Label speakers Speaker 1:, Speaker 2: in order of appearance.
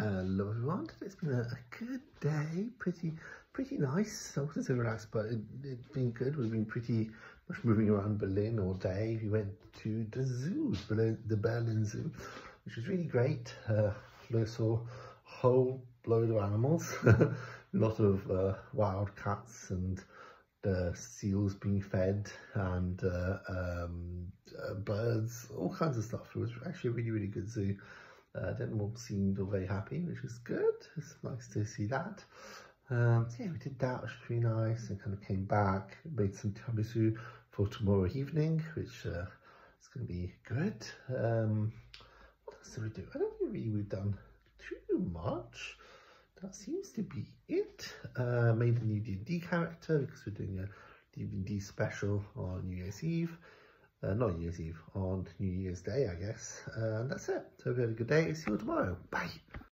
Speaker 1: Hello everyone, it's been a, a, good day, pretty pretty nice. I wasn't so relaxed, but it, has been good. We've been pretty much moving around Berlin all day. We went to the zoo, the Berlin Zoo, which was really great. Uh, we saw a whole load of animals, a lot of uh, wild cats and the seals being fed and uh, um, uh, birds, all kinds of stuff. It was actually a really, really good zoo. Uh, Denmark seemed very happy, which was good. It's nice to see that. Um, so yeah, we did that, which was really nice, and kind of came back, made some tiramisu for tomorrow evening, which uh, is going to be good. Um, what else did we do? I don't think really we've done too much. That seems to be it. Uh, made a new D&D character because we're doing a D&D special on New Year's Eve uh, not New Year's Eve, on New Year's Day, I guess. Uh, and that's it. So, have a good day. See you tomorrow. Bye.